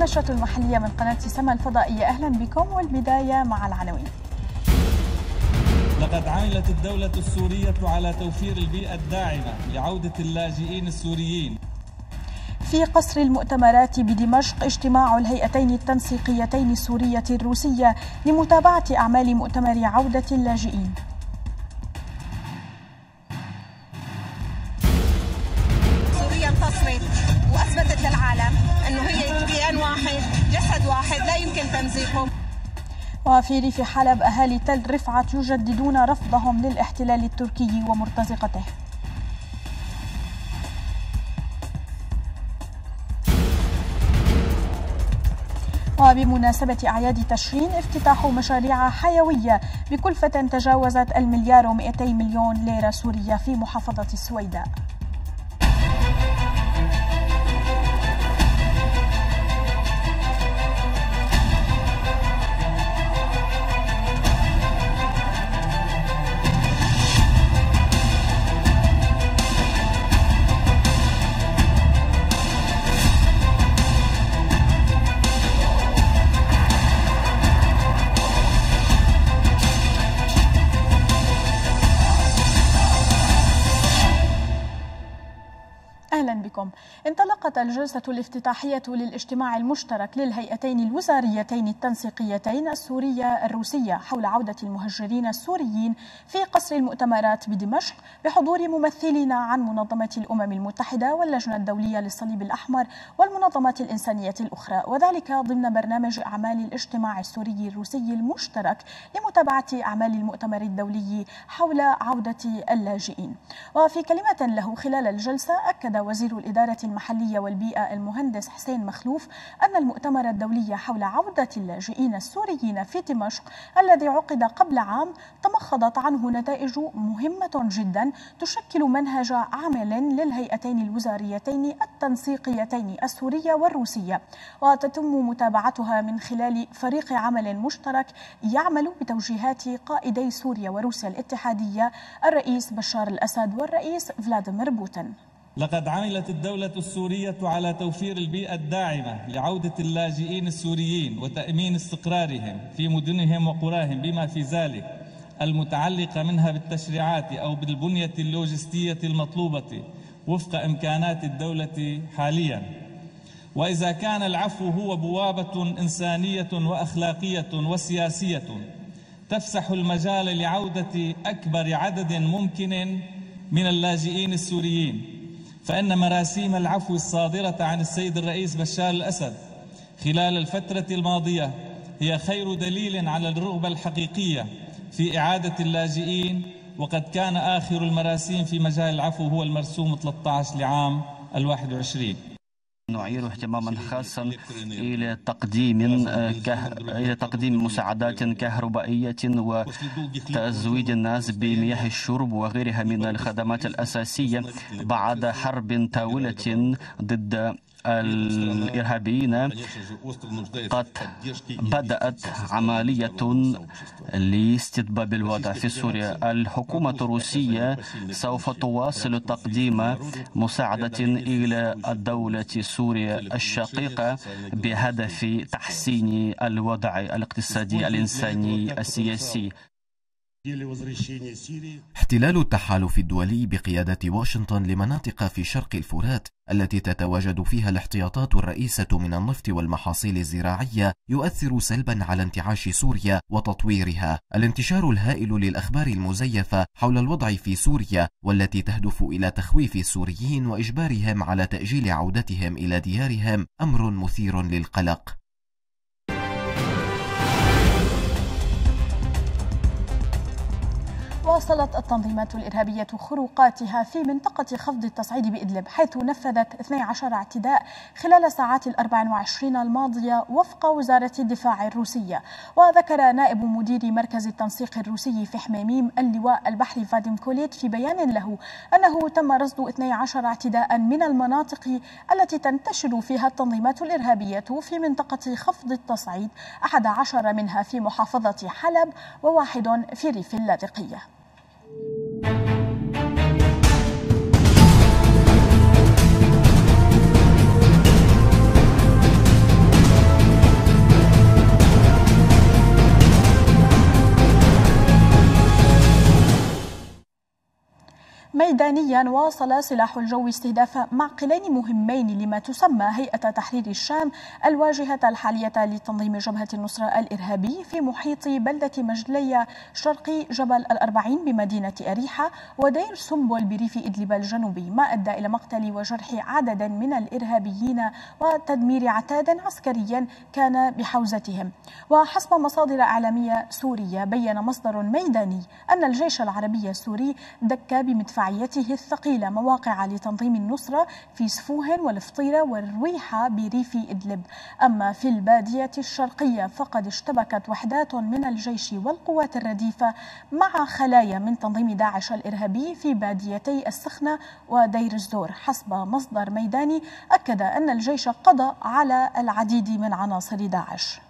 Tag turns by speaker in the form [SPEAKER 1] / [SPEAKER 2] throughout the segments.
[SPEAKER 1] النشرة المحلية من قناة سما الفضائية. أهلا بكم والبداية مع العناوين.
[SPEAKER 2] لقد عملت الدولة السورية على توفير البيئة الداعمة لعودة اللاجئين السوريين.
[SPEAKER 1] في قصر المؤتمرات بدمشق اجتماع الهيئتين التنسيقيتين السورية الروسية لمتابعة أعمال مؤتمر عودة اللاجئين. وفي ريف حلب أهالي تل رفعت يجددون رفضهم للاحتلال التركي ومرتزقته. وبمناسبة أعياد تشرين افتتاح مشاريع حيوية بكلفة تجاوزت المليار و200 مليون ليرة سورية في محافظة السويداء. الجلسة الافتتاحية للاجتماع المشترك للهيئتين الوزاريتين التنسيقيتين السورية الروسية حول عودة المهجرين السوريين في قصر المؤتمرات بدمشق بحضور ممثلين عن منظمة الأمم المتحدة واللجنة الدولية للصليب الأحمر والمنظمات الإنسانية الأخرى وذلك ضمن برنامج أعمال الاجتماع السوري الروسي المشترك لمتابعة أعمال المؤتمر الدولي حول عودة اللاجئين. وفي كلمة له خلال الجلسة أكد وزير الإدارة المحلية والبيئة المهندس حسين مخلوف أن المؤتمر الدولي حول عودة اللاجئين السوريين في دمشق الذي عقد قبل عام تمخضت عنه نتائج مهمة جدا تشكل منهج عمل للهيئتين الوزاريتين التنسيقيتين السورية والروسية. وتتم متابعتها من خلال فريق عمل مشترك يعمل بتوجيهات قائدي سوريا وروسيا الاتحادية الرئيس بشار الأسد والرئيس فلاديمير بوتين.
[SPEAKER 2] لقد عملت الدولة السورية على توفير البيئة الداعمة لعودة اللاجئين السوريين وتأمين استقرارهم في مدنهم وقراهم بما في ذلك المتعلقة منها بالتشريعات أو بالبنية اللوجستية المطلوبة وفق إمكانات الدولة حاليا. وإذا كان العفو هو بوابة إنسانية وأخلاقية وسياسية تفسح المجال لعودة أكبر عدد ممكن من اللاجئين السوريين. فإن مراسيم العفو الصادرة عن السيد الرئيس بشار الأسد خلال الفترة الماضية هي خير دليل على الرغبة الحقيقية في إعادة اللاجئين وقد كان آخر المراسيم في مجال العفو هو المرسوم 13 لعام الواحد وعشرين.
[SPEAKER 3] نعير اهتماما خاصا إلى تقديم إلى تقديم مساعدات كهربائية وتزويد الناس بمياه الشرب وغيرها من الخدمات الأساسية بعد حرب طاولة ضد الإرهابيين قد بدأت عملية لاستتباب الوضع في سوريا. الحكومة الروسية سوف تواصل تقديم مساعدة إلى الدولة سوريا الشقيقة بهدف تحسين الوضع الاقتصادي الإنساني السياسي.
[SPEAKER 4] احتلال التحالف الدولي بقيادة واشنطن لمناطق في شرق الفرات التي تتواجد فيها الاحتياطات الرئيسة من النفط والمحاصيل الزراعية يؤثر سلبا على انتعاش سوريا وتطويرها. الانتشار الهائل للأخبار المزيفة حول الوضع في سوريا والتي تهدف إلى تخويف السوريين وإجبارهم على تأجيل عودتهم إلى ديارهم أمر مثير للقلق.
[SPEAKER 1] واصلت التنظيمات الإرهابية خروقاتها في منطقة خفض التصعيد بإدلب حيث نفذت 12 اعتداء خلال ساعات ال 24 الماضية وفق وزارة الدفاع الروسية. وذكر نائب مدير مركز التنسيق الروسي في حميميم اللواء البحري فاديم كوليت في بيان له أنه تم رصد 12 اعتداء من المناطق التي تنتشر فيها التنظيمات الإرهابية في منطقة خفض التصعيد 11 منها في محافظة حلب وواحد في ريف اللاذقية Thank you. ميدانيا واصل سلاح الجو استهداف معقلين مهمين لما تسمى هيئة تحرير الشام الواجهة الحالية لتنظيم جبهة النصرة الإرهابي في محيط بلدة مجلية شرقي جبل الأربعين بمدينة أريحة ودير سنبل بريف إدلب الجنوبي ما أدى إلى مقتل وجرح عدد من الإرهابيين وتدمير عتاد عسكري كان بحوزتهم. وحسب مصادر إعلامية سورية بين مصدر ميداني أن الجيش العربي السوري دك بمدفعيته الثقيلة مواقع لتنظيم النصرة في سفوهن والفطيرة والرويحة بريف إدلب. أما في البادية الشرقية فقد اشتبكت وحدات من الجيش والقوات الرديفة مع خلايا من تنظيم داعش الإرهابي في باديتي السخنة ودير الزور. حسب مصدر ميداني أكد أن الجيش قضى على العديد من عناصر داعش.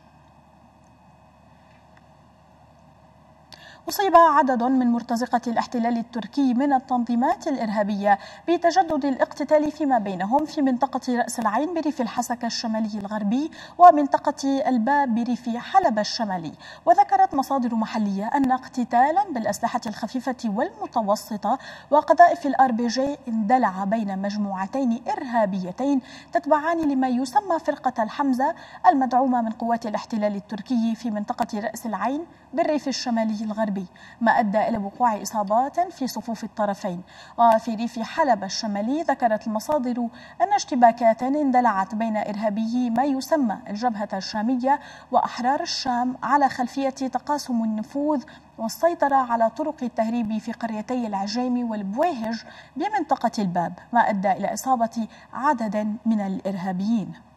[SPEAKER 1] أصيب عدد من مرتزقة الاحتلال التركي من التنظيمات الإرهابية بتجدد الاقتتال فيما بينهم في منطقة رأس العين بريف الحسكة الشمالي الغربي ومنطقة الباب بريف حلب الشمالي. وذكرت مصادر محلية أن اقتتالا بالأسلحة الخفيفة والمتوسطة وقذائف الأر بي جي اندلع بين مجموعتين إرهابيتين تتبعان لما يسمى فرقة الحمزة المدعومة من قوات الاحتلال التركي في منطقة رأس العين بالريف الشمالي الغربي. ما أدى إلى وقوع إصابات في صفوف الطرفين. وفي ريف حلب الشمالي ذكرت المصادر أن اشتباكات اندلعت بين إرهابيي ما يسمى الجبهة الشامية وأحرار الشام على خلفية تقاسم النفوذ والسيطرة على طرق التهريب في قريتي العجيم والبويهج بمنطقة الباب ما أدى إلى إصابة عدد من الإرهابيين.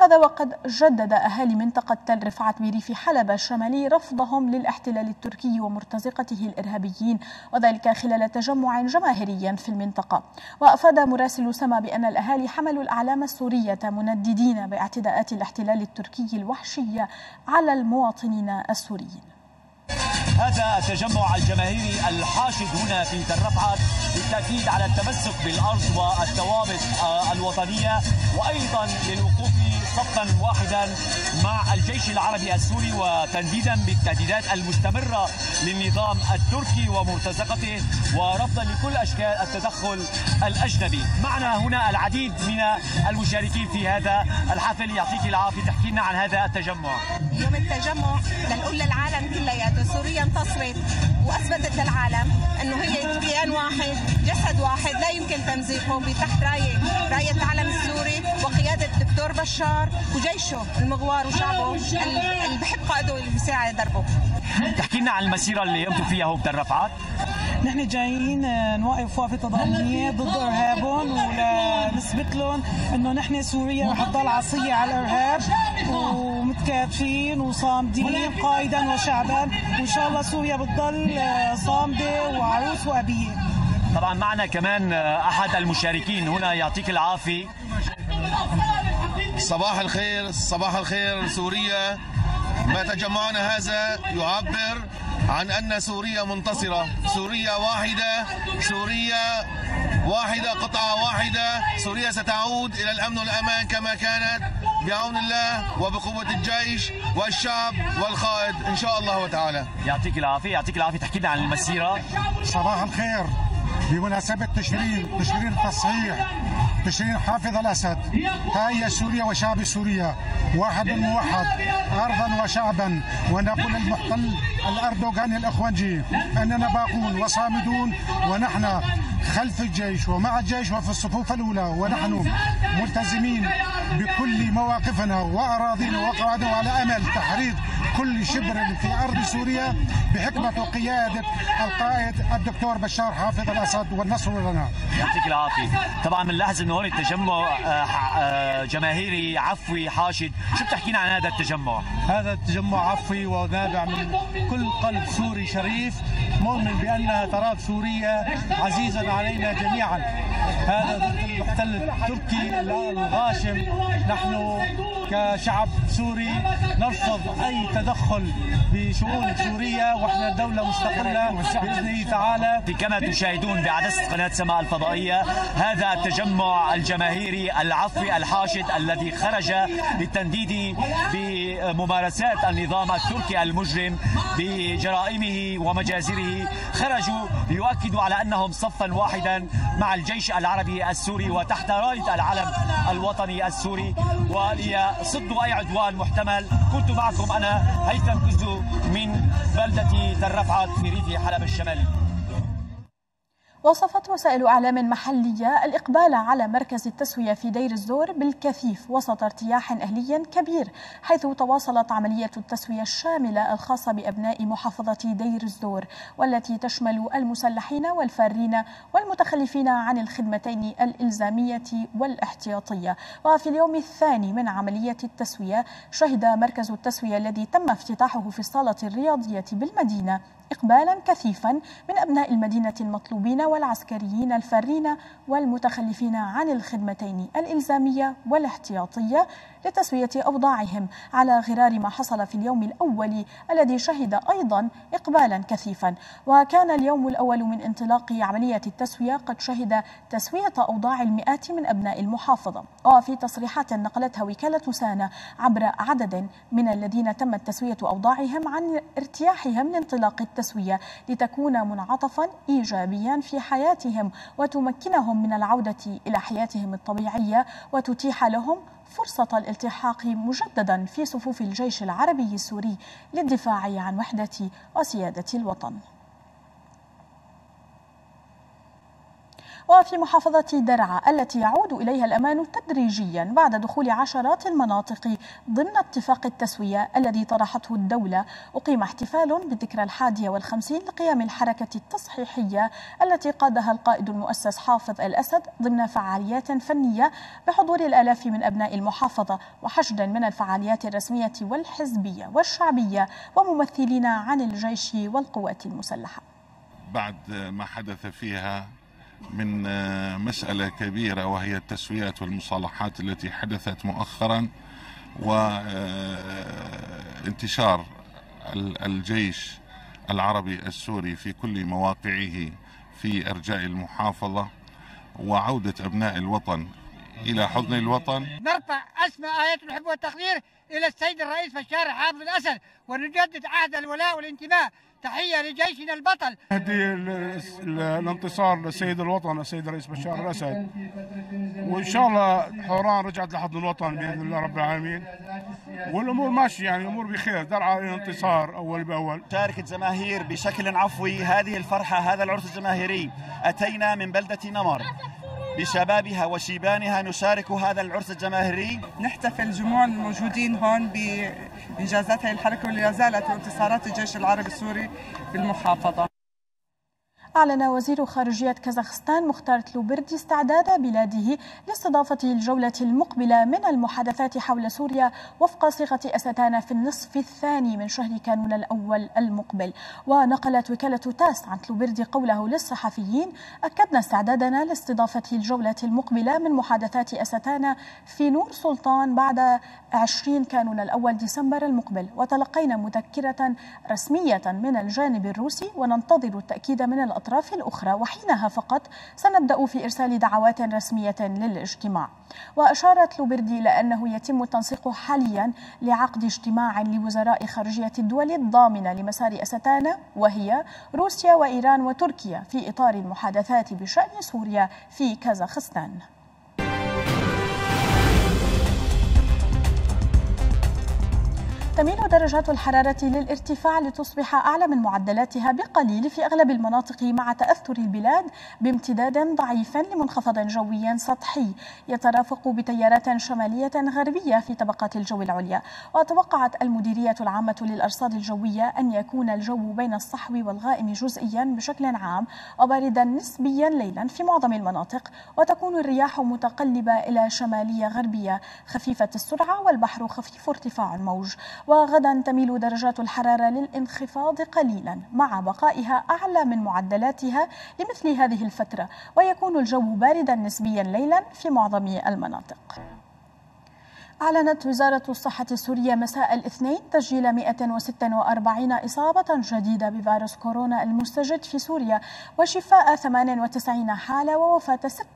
[SPEAKER 1] هذا وقد جدد أهالي منطقة تل رفعت بريف حلب الشمالي رفضهم للاحتلال التركي ومرتزقته الإرهابيين وذلك خلال تجمع جماهيري في المنطقة. وأفاد مراسل سما بأن الأهالي حملوا الأعلام السورية منددين باعتداءات الاحتلال التركي الوحشية على المواطنين السوريين.
[SPEAKER 5] هذا التجمع الجماهيري الحاشد هنا في تل رفعت بالتأكيد على التمسك بالأرض والثوابت الوطنية وأيضا للوقوف صفا واحدا مع الجيش العربي السوري وتنديدا بالتهديدات المستمرة للنظام التركي ومرتزقته ورفضا لكل أشكال التدخل الأجنبي. معنا هنا العديد من المشاركين في هذا الحفل يعطيك العافية تحكي لنا عن هذا التجمع.
[SPEAKER 6] يوم التجمع لنقول للعالم كلياته سوريا انتصرت وأثبتت للعالم أنه هي كيان واحد جسد واحد لا يمكن تمزيقه بتحت رايه رايه العلم السوري وقيادة الدكتور بشار وجيشه المغوار وشعبه اللي بحب قائده واللي بيساعد دربه.
[SPEAKER 5] تحكي لنا عن المسيرة اللي قمتوا فيها هو بتل رفعت
[SPEAKER 7] نحن جايين نوقف وقفه تضامنية ضد إرهابهم ونثبت لهم إنه نحن سوريا رح تضل عصية على الإرهاب ومتكاتفين وصامدين قائدا وشعبا. وإن شاء الله سوريا بتضل صامدة وعروس وأبية.
[SPEAKER 5] طبعا معنا كمان أحد المشاركين. هنا يعطيك العافية.
[SPEAKER 8] صباح الخير صباح الخير سوريا. ما تجمعنا هذا يعبر عن أن سوريا منتصرة. سوريا واحدة سوريا واحدة قطعة واحدة. سوريا ستعود إلى الأمن والأمان كما كانت. بعون الله وبقوة الجيش والشعب والقائد إن شاء الله تعالى
[SPEAKER 5] يعطيك العافية يعطيك العافية. تحكي لنا عن المسيرة.
[SPEAKER 9] صباح الخير. بمناسبة تشرين تشرين التصحيح تشرين حافظ الأسد هاي سوريا وشعب سوريا. واحد موحد أرضا وشعبا. ونقول المحتل الأردوغاني الأخوانجي أننا باقون وصامدون ونحن خلف الجيش ومع الجيش وفي الصفوف الأولى ونحن ملتزمين بكل مواقفنا وأراضينا وقواعدنا وعلى أمل تحرير كل شبر في أرض سوريا بحكمة وقيادة القائد الدكتور بشار حافظ الأسد. والنصر لنا.
[SPEAKER 5] يعطيك العافية. طبعا بنلاحظ أنه هون التجمع جماهيري عفوي حاشد شو بتحكينا عن هذا التجمع؟
[SPEAKER 10] هذا التجمع عفوي ونابع من كل قلب سوري شريف مؤمن بأنها تراب سوريا عزيزا علينا جميعا. هذا المحتل التركي الغاشم. نحن كشعب سوري نرفض أي تدخل بشؤون سوريا وإحنا دولة مستقلة. بإذنه تعالى.
[SPEAKER 5] كما تشاهدون بعدسة قناة سماء الفضائية هذا التجمع الجماهيري العفوي الحاشد الذي خرج للتنديد بممارسات النظام التركي المجرم بجرائمه ومجازره. خرجوا ليؤكدوا على أنهم صفا واحدا مع الجيش العربي السوري وتحت راية العلم الوطني السوري. وليصدوا أي عدوان محتمل. كنت معكم أنا هيثم كزو من بلدة ترفعت في ريف حلب الشمالي.
[SPEAKER 1] وصفت وسائل إعلام محلية الإقبال على مركز التسوية في دير الزور بالكثيف وسط ارتياح أهلي كبير حيث تواصلت عملية التسوية الشاملة الخاصة بأبناء محافظة دير الزور والتي تشمل المسلحين والفارين والمتخلفين عن الخدمتين الإلزامية والاحتياطية. وفي اليوم الثاني من عملية التسوية شهد مركز التسوية الذي تم افتتاحه في الصالة الرياضية بالمدينة. إقبالا كثيفا من أبناء المدينة المطلوبين والعسكريين الفارين والمتخلفين عن الخدمتين الإلزامية والاحتياطية لتسوية أوضاعهم على غرار ما حصل في اليوم الأول الذي شهد أيضا إقبالا كثيفا. وكان اليوم الأول من انطلاق عملية التسوية قد شهد تسوية أوضاع المئات من أبناء المحافظة. وفي تصريحات نقلتها وكالة سانا عبر عدد من الذين تمت تسوية أوضاعهم عن ارتياحهم لانطلاق التسوية لتكون منعطفا إيجابيا في حياتهم وتمكنهم من العودة إلى حياتهم الطبيعية وتتيح لهم فرصة الالتحاق مجددا في صفوف الجيش العربي السوري للدفاع عن وحدة وسيادة الوطن. وفي محافظة درعا التي يعود إليها الأمان تدريجيا بعد دخول عشرات المناطق ضمن اتفاق التسوية الذي طرحته الدولة. أقيم احتفال بالذكرى الحادية والخمسين لقيام الحركة التصحيحية التي قادها القائد المؤسس حافظ الأسد ضمن فعاليات فنية بحضور الآلاف من أبناء المحافظة وحشد من الفعاليات الرسمية والحزبية والشعبية وممثلين عن الجيش والقوات المسلحة.
[SPEAKER 11] بعد ما حدث فيها من آه، مسألة كبيرة وهي التسويات والمصالحات التي حدثت مؤخرا وانتشار آه، الجيش العربي السوري في كل مواقعه في أرجاء المحافظة وعودة أبناء الوطن إلى حضن الوطن.
[SPEAKER 12] نرفع أسمى آيات الحب والتقدير إلى السيد الرئيس بشار حافظ الأسد ونجدد عهد الولاء والانتماء. تحية لجيشنا البطل.
[SPEAKER 13] هدي الانتصار للسيد الوطن السيد الرئيس بشار الأسد. وإن شاء الله حوران رجعت لحضن الوطن بإذن الله رب العالمين. والأمور ماشية يعني الأمور بخير. درعا الانتصار أول بأول.
[SPEAKER 14] شاركت جماهير بشكل عفوي هذه الفرحة هذا العرس الجماهيري. أتينا من بلدة نمر. بشبابها وشيبانها نشارك هذا العرس الجماهيري.
[SPEAKER 15] نحتفل جموع الموجودين هون بإنجازات هذه الحركة واللي زالت وانتصارات الجيش العربي السوري في المحافظة.
[SPEAKER 1] أعلن وزير خارجية كازاخستان مختار تلوبردي استعداد بلاده لاستضافة الجولة المقبلة من المحادثات حول سوريا وفق صيغة أستانا في النصف الثاني من شهر كانون الأول المقبل. ونقلت وكالة تاس عن تلوبردي قوله للصحفيين أكدنا استعدادنا لاستضافة الجولة المقبلة من محادثات أستانا في نور سلطان بعد 20 كانون الأول ديسمبر المقبل. وتلقينا مذكرة رسمية من الجانب الروسي وننتظر التأكيد من الأطراف. الأطراف الأخرى وحينها فقط سنبدأ في إرسال دعوات رسمية للاجتماع. وأشارت لوبردي إلى أنه يتم التنسيق حاليا لعقد اجتماع لوزراء خارجية الدول الضامنة لمسار أستانا وهي روسيا وإيران وتركيا في إطار المحادثات بشأن سوريا في كازاخستان. تميل درجات الحرارة للارتفاع لتصبح أعلى من معدلاتها بقليل في أغلب المناطق مع تأثر البلاد بامتداد ضعيف لمنخفض جوي سطحي. يترافق بتيارات شمالية غربية في طبقات الجو العليا. وتوقعت المديرية العامة للأرصاد الجوية أن يكون الجو بين الصحو والغائم جزئيا بشكل عام وباردا نسبيا ليلا في معظم المناطق. وتكون الرياح متقلبة إلى شمالية غربية. خفيفة السرعة والبحر خفيف ارتفاع الموج. وغدا تميل درجات الحرارة للانخفاض قليلا مع بقائها أعلى من معدلاتها لمثل هذه الفترة ويكون الجو باردا نسبيا ليلا في معظم المناطق. أعلنت وزارة الصحة السورية مساء الاثنين تسجيل 146 إصابة جديدة بفيروس كورونا المستجد في سوريا وشفاء 98 حالة ووفاة ست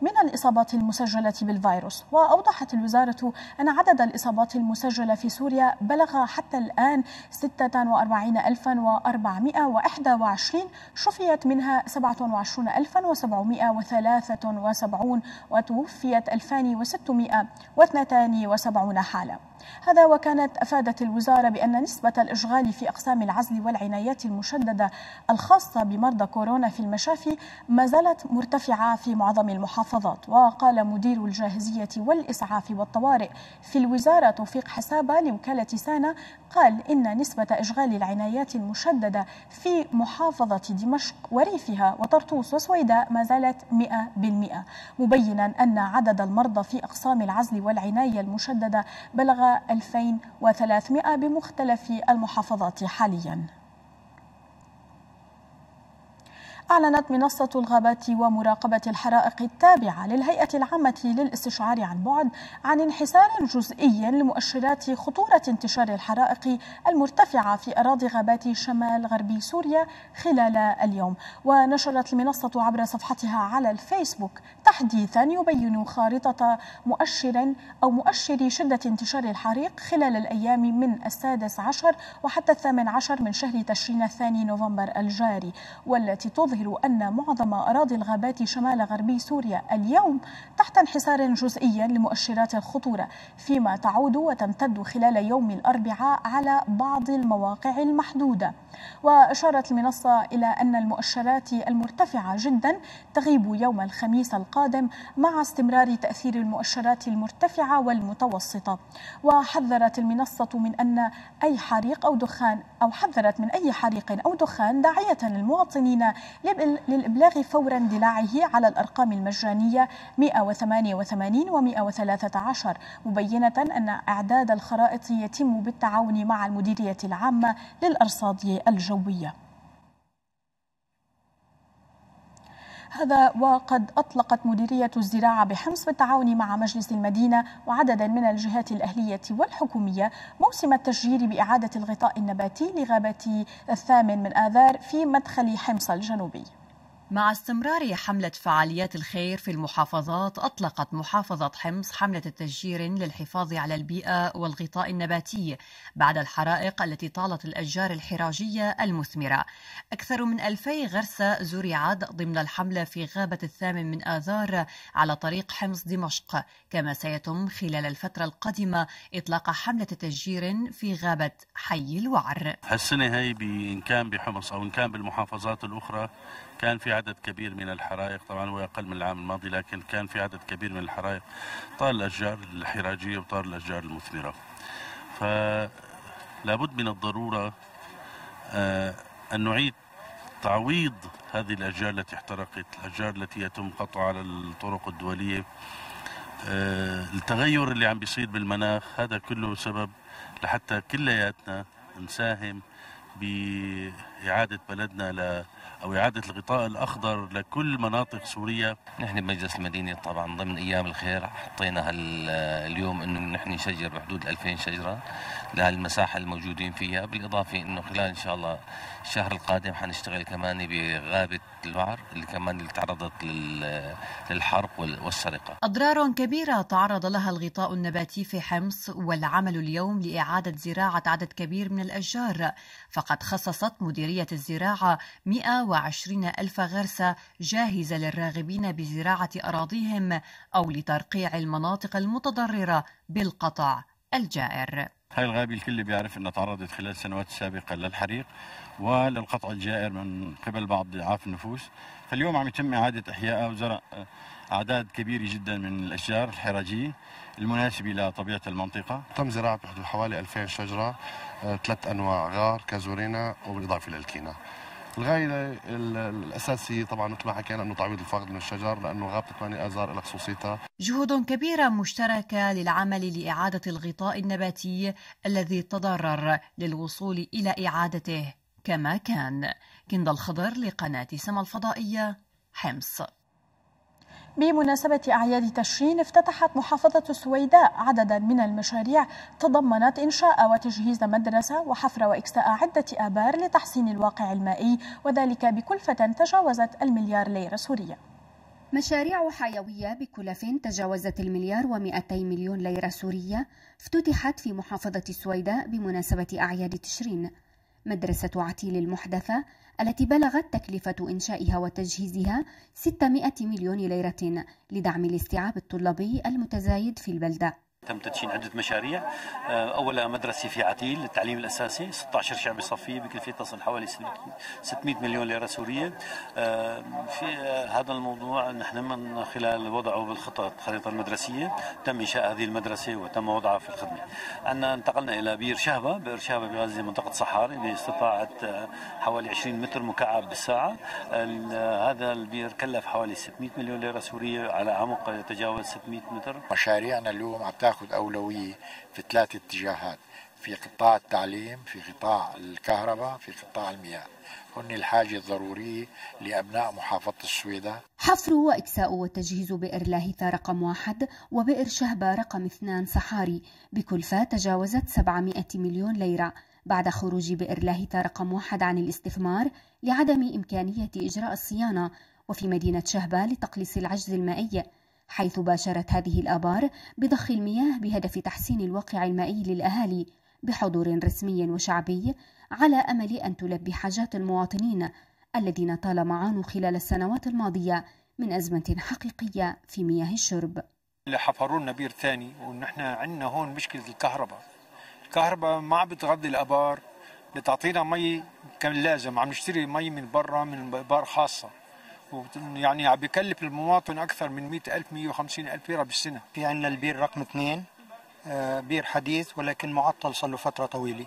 [SPEAKER 1] من الإصابات المسجلة بالفيروس. وأوضحت الوزارة أن عدد الإصابات المسجلة في سوريا بلغ حتى الآن 46421 شفيت منها 27773 وتوفيت 2602 72 حالة هذا وكانت أفادت الوزارة بأن نسبة الإشغال في أقسام العزل والعنايات المشددة الخاصة بمرضى كورونا في المشافي ما زالت مرتفعة في معظم المحافظات. وقال مدير الجاهزية والإسعاف والطوارئ في الوزارة توفيق حسابة لوكالة سانا قال إن نسبة إشغال العنايات المشددة في محافظة دمشق وريفها وطرطوس وسويداء ما زالت 100% مبينا أن عدد المرضى في أقسام العزل والعناية المشددة بلغ 2300 بمختلف المحافظات حالياً. أعلنت منصة الغابات ومراقبة الحرائق التابعة للهيئة العامة للاستشعار عن بعد عن انحسار جزئي لمؤشرات خطورة انتشار الحرائق المرتفعة في أراضي غابات شمال غربي سوريا خلال اليوم. ونشرت المنصة عبر صفحتها على الفيسبوك تحديثا يبين خارطة مؤشر أو مؤشر شدة انتشار الحريق خلال الأيام من السادس عشر وحتى الثامن عشر من شهر تشرين الثاني نوفمبر الجاري والتي تظهر يظهر أن معظم أراضي الغابات شمال غربي سوريا اليوم تحت انحسار جزئي لمؤشرات الخطورة فيما تعود وتمتد خلال يوم الأربعاء على بعض المواقع المحدودة. وأشارت المنصة إلى أن المؤشرات المرتفعة جدا تغيب يوم الخميس القادم مع استمرار تأثير المؤشرات المرتفعة والمتوسطة. وحذرت المنصة من أن أي حريق أو دخان أو حذرت من أي حريق أو دخان داعية للمواطنين للإبلاغ فور اندلاعه على الأرقام المجانية 188 و 113 مبينة أن إعداد الخرائط يتم بالتعاون مع المديرية العامة للأرصاد الجوية. هذا وقد أطلقت مديرية الزراعة بحمص بالتعاون مع مجلس المدينة وعدد من الجهات الأهلية والحكومية موسم التشجير بإعادة الغطاء النباتي لغابة الثامن من آذار في مدخل حمص الجنوبي.
[SPEAKER 16] مع استمرار حملة فعاليات الخير في المحافظات أطلقت محافظة حمص حملة التشجير للحفاظ على البيئة والغطاء النباتي بعد الحرائق التي طالت الأشجار الحراجية المثمرة. أكثر من ألفي غرسة زرعت ضمن الحملة في غابة الثامن من آذار على طريق حمص دمشق. كما سيتم خلال الفترة القادمة إطلاق حملة تشجير في غابة حي الوعر.
[SPEAKER 17] هالسنة هي إن كان بحمص أو إن كان بالمحافظات الأخرى كان في عدد كبير من الحرائق طبعا هو أقل من العام الماضي لكن كان في عدد كبير من الحرائق. طال الأشجار الحراجية وطال الأشجار المثمرة. فلابد من الضرورة آه، أن نعيد تعويض هذه الأشجار التي احترقت الأشجار التي يتم قطعها على الطرق الدولية. آه، التغير اللي عم بيصير بالمناخ هذا كله سبب لحتى كلياتنا نساهم بإعادة بلدنا ل أو إعادة الغطاء الأخضر لكل مناطق سوريا.
[SPEAKER 18] نحن بمجلس المدينة طبعا ضمن أيام الخير حطينا اليوم إنه نحن نشجر بحدود 2000 شجرة. لهالمساحه الموجودين فيها بالإضافة إنه خلال إن شاء الله الشهر القادم حنشتغل كمان بغابة الوعر اللي كمان اللي تعرضت للحرق والسرقة.
[SPEAKER 16] أضرار كبيرة تعرض لها الغطاء النباتي في حمص والعمل اليوم لإعادة زراعة عدد كبير من الأشجار فقد خصصت مديرية الزراعة 120 ألف غرسة جاهزة للراغبين بزراعة أراضيهم أو لترقيع المناطق المتضررة بالقطع الجائر
[SPEAKER 17] هاي الغابة الكل بيعرف أنها تعرضت خلال السنوات السابقة للحريق وللقطع الجائر من قبل بعض ضعاف النفوس. فاليوم عم يتم إعادة إحيائها وزرع أعداد كبيرة جدا من الأشجار الحراجية المناسبة لطبيعة المنطقة.
[SPEAKER 19] تم زراعة حوالي 2000 شجرة آه، ثلاث أنواع غار كازورينا وبالإضافة للكينا الغاية الاساسيه طبعا مثل ما حكينا إنه تعويض الفقد من الشجر لأنه غابه 8 ازار لها خصوصيتها.
[SPEAKER 16] جهود كبيرة مشتركة للعمل لإعادة الغطاء النباتي الذي تضرر للوصول إلى إعادته كما كان. كند الخضر لقناة سما الفضائية حمص.
[SPEAKER 1] بمناسبة أعياد تشرين افتتحت محافظة السويداء عددا من المشاريع تضمنت إنشاء وتجهيز مدرسة وحفر وإكساء عدة آبار لتحسين الواقع المائي وذلك بكلفة تجاوزت المليار ليرة سورية.
[SPEAKER 20] مشاريع حيوية بكلف تجاوزت المليار و200 مليون ليرة سورية افتتحت في محافظة السويداء بمناسبة أعياد تشرين. مدرسة عتيل المحدثة التي بلغت تكلفة إنشائها وتجهيزها 600 مليون ليرة لدعم الاستيعاب الطلابي المتزايد في البلدة.
[SPEAKER 21] تم تدشين عدة مشاريع. آه، أولا مدرسة في عتيل للتعليم الأساسي 16 شعبة صفية بكلفة تصل حوالي 600 مليون ليرة سورية. آه، في هذا الموضوع نحن من خلال وضعه بالخطط الخريطة المدرسية. تم إنشاء هذه المدرسة وتم وضعها في الخدمة. عندنا انتقلنا إلى بير شهبة. بير شهبة بغزة منطقة صحاري باستطاعة آه، حوالي 20 متر مكعب بالساعة. هذا البير كلف حوالي 600 مليون ليرة سورية على عمق يتجاوز 600 متر.
[SPEAKER 22] مشاريعنا اليوم عم تاخذ أولوية في ثلاث اتجاهات في قطاع التعليم في قطاع الكهرباء في قطاع المياه. هن الحاجة الضرورية لأبناء محافظة السويداء
[SPEAKER 20] حفر وإكساء وتجهيز بئر لاهثة رقم واحد وبئر شهبة رقم اثنان صحاري. بكلفة تجاوزت 700 مليون ليرة. بعد خروج بئر لاهثة رقم واحد عن الاستثمار لعدم إمكانية إجراء الصيانة. وفي مدينة شهبة لتقليص العجز المائي حيث باشرت هذه الآبار بضخ المياه بهدف تحسين الواقع المائي للأهالي بحضور رسمي وشعبي على أمل أن تلبي حاجات المواطنين الذين طالما عانوا خلال السنوات الماضية من أزمة حقيقية في مياه الشرب.
[SPEAKER 23] اللي حفروا لنا بير ثاني ونحن عندنا هون مشكلة الكهرباء. الكهرباء ما بتغذي الآبار بتعطينا مي كان لازم عم نشتري مي من برا من آبار خاصة. يعني عم بكلف المواطن أكثر من 100000 150000 ليرة بالسنة.
[SPEAKER 24] في عندنا البير رقم اثنين آه، بير حديث ولكن معطل صار له فترة طويلة.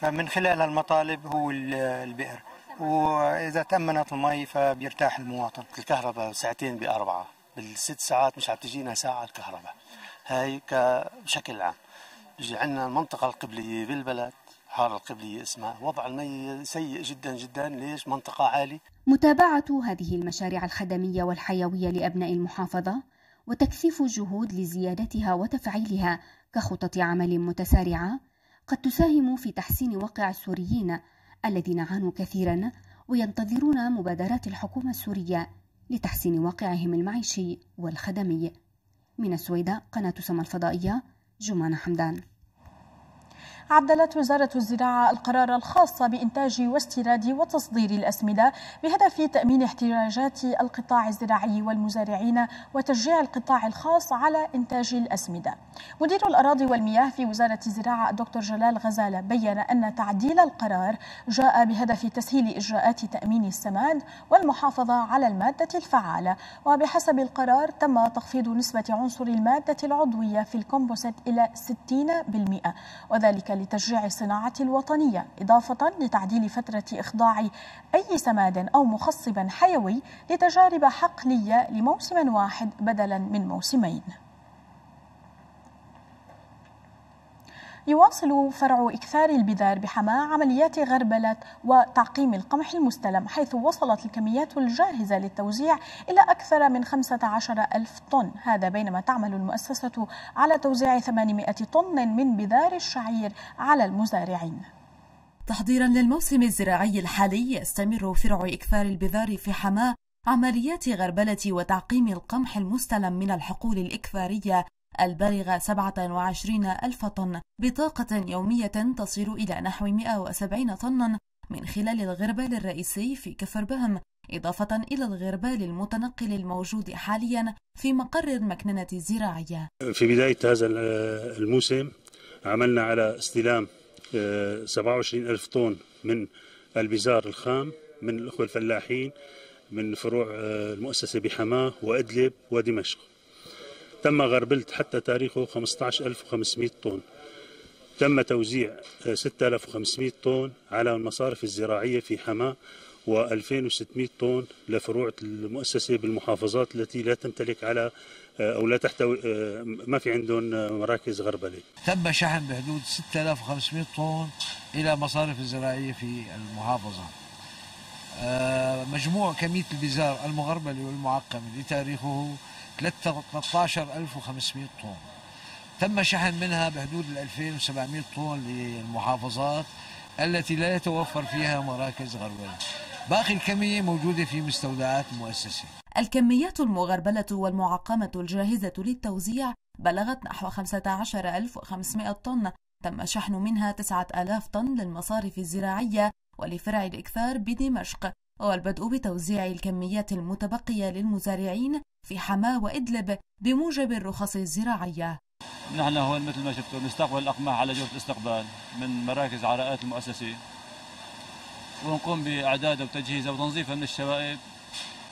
[SPEAKER 24] فمن خلال المطالب هو البئر. وإذا تأمنت المي فبيرتاح المواطن.
[SPEAKER 25] الكهرباء ساعتين بأربعة. بالست ساعات مش عم تجينا ساعة الكهرباء. هاي بشكل عام. بيجي عندنا المنطقة القبلية بالبلد. حارة القبلية اسمها وضع المي سيء جدا جدا. ليش؟ منطقة عالي
[SPEAKER 20] متابعة هذه المشاريع الخدمية والحيوية لأبناء المحافظة وتكثيف الجهود لزيادتها وتفعيلها كخطط عمل متسارعة قد تساهم في تحسين واقع السوريين الذين عانوا كثيرا وينتظرون مبادرات الحكومة السورية لتحسين واقعهم المعيشي والخدمي. من السويداء قناة سما الفضائية جمانة حمدان.
[SPEAKER 1] عدلت وزارة الزراعة القرار الخاص بإنتاج واستيراد وتصدير الأسمدة بهدف تأمين احتياجات القطاع الزراعي والمزارعين وتشجيع القطاع الخاص على إنتاج الأسمدة. مدير الأراضي والمياه في وزارة الزراعة الدكتور جلال غزالة بين أن تعديل القرار جاء بهدف تسهيل إجراءات تأمين السماد والمحافظة على المادة الفعالة. وبحسب القرار تم تخفيض نسبة عنصر المادة العضوية في الكومبوست إلى 60% وذلك لتشجيع الصناعة الوطنية إضافة لتعديل فترة إخضاع أي سماد أو مخصب حيوي لتجارب حقلية لموسم واحد بدلا من موسمين. يواصل فرع إكثار البذار بحماة عمليات غربلة وتعقيم القمح المستلم حيث وصلت الكميات الجاهزة للتوزيع إلى أكثر من 15 ألف طن. هذا بينما تعمل المؤسسة على توزيع 800 طن من بذار الشعير على المزارعين.
[SPEAKER 26] تحضيرا للموسم الزراعي الحالي يستمر فرع إكثار البذار في حماة عمليات غربلة وتعقيم القمح المستلم من الحقول الإكثارية البالغة 27 ألف طن بطاقة يومية تصل إلى نحو 170 طنا من خلال الغربال الرئيسي في كفر بهم إضافة إلى الغربال المتنقل الموجود حاليا في مقر المكننة الزراعية.
[SPEAKER 27] في بداية هذا الموسم عملنا على استلام 27 آه، ألف طن من البزار الخام من الأخوة الفلاحين من فروع آه، المؤسسة بحماة وإدلب ودمشق. تم غربلت حتى تاريخه 15500 طن. تم توزيع 6500 طن على المصارف الزراعية في حماة و2600 طن لفروع المؤسسة بالمحافظات التي لا تمتلك على أو لا تحتوي ما في عندهم مراكز غربلة
[SPEAKER 28] تم شحن بحدود 6500 طن إلى مصارف الزراعية في المحافظة
[SPEAKER 29] آه، مجموع كمية البزار المغربلة والمعقمة لتاريخه 13500 طن. تم شحن منها بحدود ال 2700 طن للمحافظات التي لا يتوفر فيها مراكز غربلة باقي الكمية موجودة في مستودعات المؤسسة
[SPEAKER 26] الكميات المغربلة والمعقمة الجاهزة للتوزيع بلغت نحو 15500 طن. تم شحن منها 9000 طن للمصارف الزراعية ولفرع الإكثار بدمشق. والبدء بتوزيع الكميات المتبقية للمزارعين في حماة وإدلب بموجب الرخص الزراعية
[SPEAKER 30] نحن هون مثل ما شفتوا نستقبل الأقماح على جهة الاستقبال من مراكز عراءات المؤسسة ونقوم بإعدادها وتجهيزها وتنظيفها من الشوائب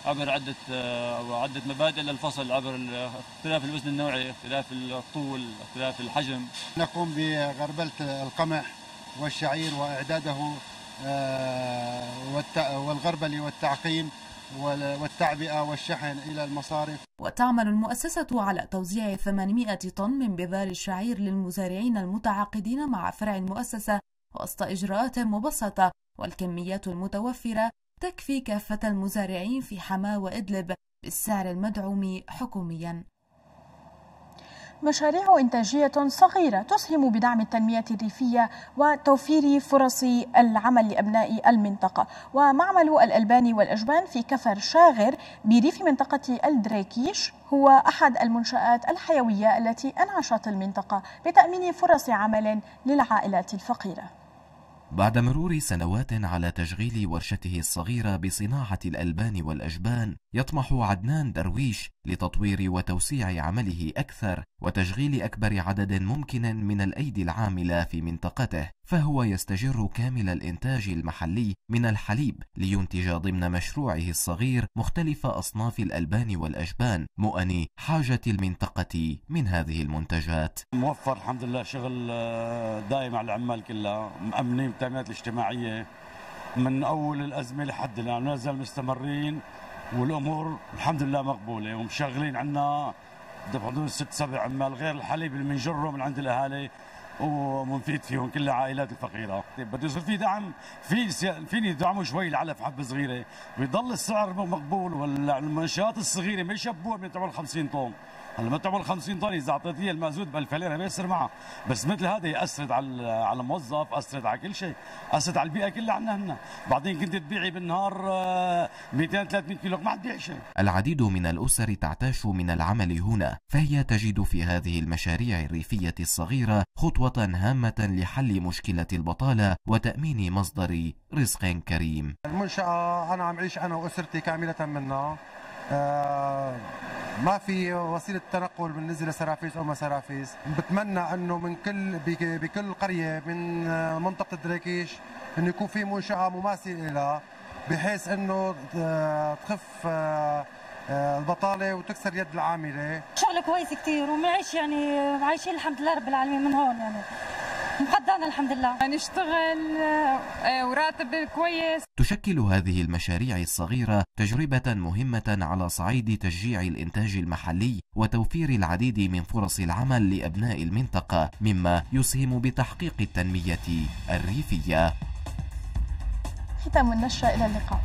[SPEAKER 30] عبر عدة آه، عدة مبادئ للفصل عبر اختلاف الوزن النوعي، اختلاف الطول، اختلاف الحجم.
[SPEAKER 31] نقوم بغربلة القمح والشعير وإعداده والغربلة والتعقيم والتعبئة والشحن إلى المصارف.
[SPEAKER 26] وتعمل المؤسسة على توزيع 800 طن من بذار الشعير للمزارعين المتعاقدين مع فرع المؤسسة وسط إجراءات مبسطة والكميات المتوفرة تكفي كافة المزارعين في حماة وإدلب بالسعر المدعوم حكوميا.
[SPEAKER 1] مشاريع إنتاجية صغيرة تسهم بدعم التنمية الريفية وتوفير فرص العمل لأبناء المنطقة. ومعمل الألبان والأجبان في كفر شاغر بريف منطقة الدريكيش هو أحد المنشآت الحيوية التي أنعشت المنطقة بتأمين فرص عمل للعائلات الفقيرة.
[SPEAKER 32] بعد مرور سنوات على تشغيل ورشته الصغيرة بصناعة الألبان والأجبان يطمح عدنان درويش لتطوير وتوسيع عمله أكثر وتشغيل أكبر عدد ممكن من الأيدي العاملة في منطقته. فهو يستجر كامل الإنتاج المحلي من الحليب لينتج ضمن مشروعه الصغير مختلف أصناف الألبان والأجبان مؤني حاجة المنطقة من هذه المنتجات.
[SPEAKER 30] موفر الحمد لله شغل آه، دائم على العمال كلها مأمنين التأمينات الاجتماعية من أول الأزمة لحد الآن نزل مستمرين والأمور الحمد لله مقبولة ومشغلين عنا بحدود ست سبع عمال غير الحليب اللي بنجره من عند الأهالي. ومنفيد فيهم كل العائلات الفقيرة. بده يصير في دعم في فيني يدعموا شوي العلف حبة صغيرة. ويضل السعر مقبول والمنشات الصغيرة ما يشبوها من تعمل 50 طن هلا ما تعمل 50 طن إذا اعطيتيه المازوت ب 1000 ليره بيصير معها بس مثل هذا ياثر على على الموظف أثرت على كل شيء. أثرت على البيئة كلها عنا هنا. بعدين كنت تبيعي بالنهار 200 300 كيلو ما تبيع شيء.
[SPEAKER 32] العديد من الأسر تعتاش من العمل هنا فهي تجد في هذه المشاريع الريفية الصغيرة خطوة هامة لحل مشكلة البطالة وتأمين مصدر رزق كريم.
[SPEAKER 31] المنشأة أنا عم عيش أنا وأسرتي كاملة منها آه، ما في وسيلة تنقل بالنسبة لسرافيس أو ما سرافيس. بتمنى إنه من كل بكل قرية من آه، منطقة دريكيش انه يكون في منشأة مماثلة لها بحيث إنه آه، تخف البطالة وتكسر يد العاملة.
[SPEAKER 33] شغل كويس كثير ومعيش يعني عايشين الحمد لله رب العالمين من هون يعني. محضرنا الحمد لله
[SPEAKER 15] نشتغل آه، وراتب كويس.
[SPEAKER 32] تشكل هذه المشاريع الصغيرة تجربة مهمة على صعيد تشجيع الإنتاج المحلي وتوفير العديد من فرص العمل لأبناء المنطقة مما يسهم بتحقيق التنمية الريفية.
[SPEAKER 1] ختام النشرة إلى اللقاء.